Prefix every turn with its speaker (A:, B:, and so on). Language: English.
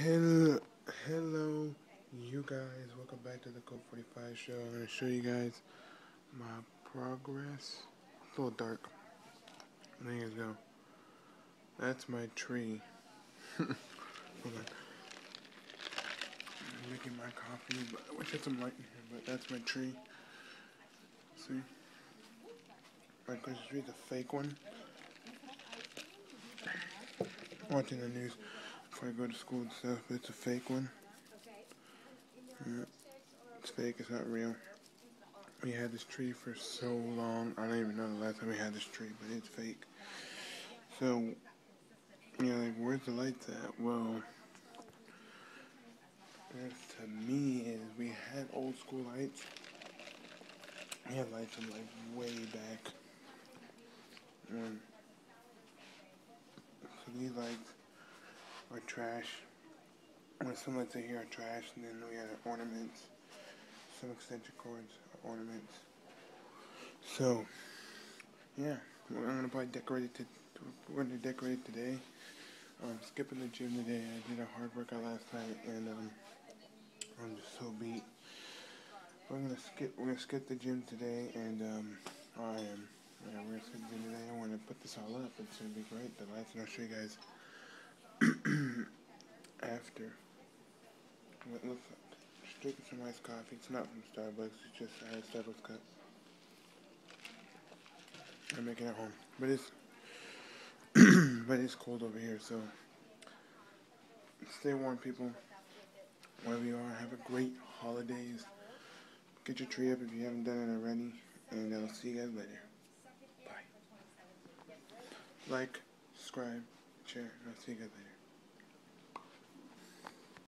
A: Hello, hello, you guys. Welcome back to the Colt 45 show. I'm to show you guys my progress. It's a little dark. There you go. That's my tree. Hold on. I'm making my coffee, but I wish I had some light in here, but that's my tree. See? My Christmas tree a fake one. Watching the news before I go to school and stuff, but it's a fake one. Yeah, it's fake, it's not real. We had this tree for so long. I don't even know the last time we had this tree, but it's fake. So, yeah, like, where's the lights at? Well, to me is we had old school lights. We had lights from like way back. Um, so these lights are trash. Or some lights are here are trash, and then we had ornaments. Some extension cords ornaments. So, yeah, we're gonna probably decorate it. To, we're gonna decorate it today. Skipping the gym today. I did a hard workout last night, and um, I'm just so beat. We're gonna skip. We're gonna skip the gym today, and um, I am. Yeah, we're gonna skip the gym today. I want to put this all up. It's gonna be great. The lights, and I'll show you guys after. It looks like. Drinking some iced coffee. It's not from Starbucks. It's just I had a Starbucks cup. I'm making it at home, but it's but it's cold over here, so stay warm, people. Wherever you are, have a great holidays. Get your tree up if you haven't done it already, and I'll see you guys later. Bye. Like, subscribe, share, I'll see you guys later.